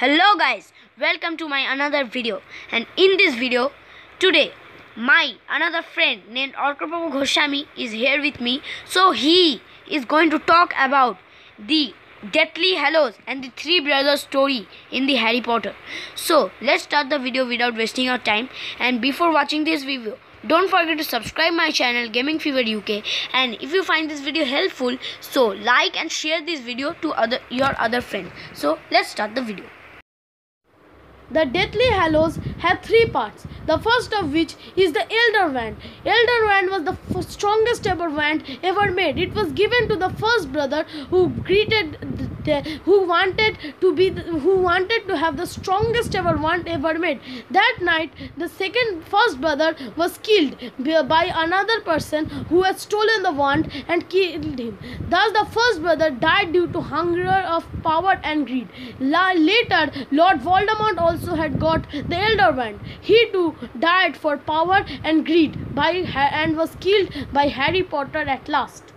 hello guys. Welcome to my another video. And in this video today my another friend named Orkapabu Goswami is here with me. So he is going to talk about the Deathly Hallows and the three brothers story in the Harry Potter. So let's start the video without wasting our time. And before watching this video don't forget to subscribe my channel Gaming Fever UK and if you find this video helpful so like and share this video to other your other friend so let's start the video The Deathly Hallows had three parts. The first of which is the Elder Wand. Elder Wand was the strongest ever wand ever made. It was given to the first brother who greeted, the, who wanted to be, the, who wanted to have the strongest ever wand ever made. That night, the second first brother was killed by another person who had stolen the wand and killed him. Thus, the first brother died due to hunger of power and greed. La- later, Lord Voldemort also had got the Elder Wand. He too died for power and greed by and was killed by Harry Potter at last.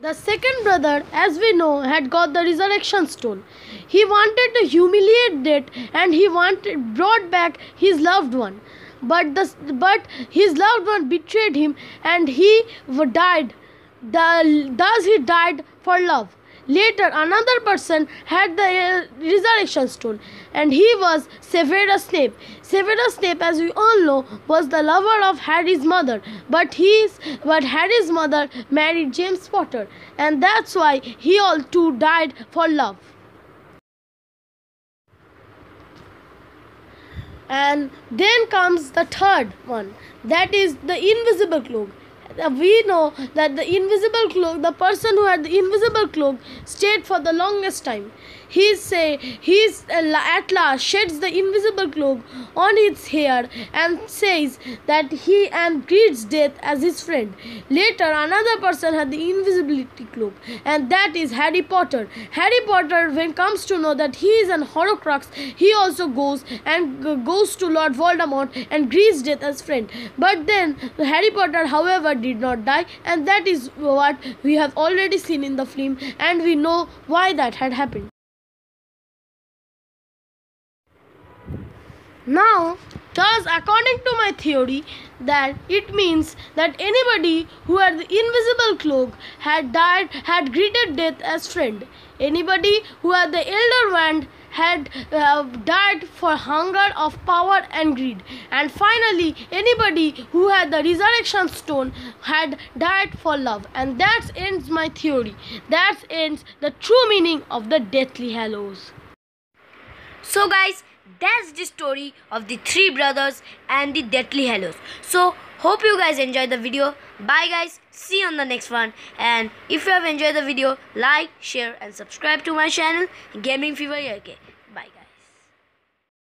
The second brother, as we know, had got the resurrection stone. He wanted to humiliate it and he wanted brought back his loved one. But the but his loved one betrayed him and he died. The, thus he died for love. Later, another person had the uh, resurrection stone, and he was Severus Snape. Severus Snape, as we all know, was the lover of Harry's mother, but he's but Harry's mother married James Potter, and that's why he all too died for love. And then comes the third one, that is the invisible cloak we know that the invisible cloak the person who had the invisible cloak stayed for the longest time. He say he's uh, at last sheds the invisible cloak on his hair and says that he and greets death as his friend. Later another person had the invisibility cloak and that is harry potter. Harry potter when comes to know that he is an horcrux he also goes and goes to lord voldemort and greets death as friend. But then harry potter however did not die and that is what we have already seen in the film and we know why that had happened. Now thus according to my theory that it means that anybody who had the invisible cloak had died had greeted death as friend. Anybody who had the elder wand had uh, died for hunger of power and greed. And finally anybody who had the resurrection stone had died for love. And that ends my theory. That ends the true meaning of the deathly hallows. So guys that's the story of the three brothers and the deathly hallows. So hope you guys enjoyed the video. Bye guys. See you on the next one. And if you have enjoyed the video like share and subscribe to my channel. Gaming fever UK.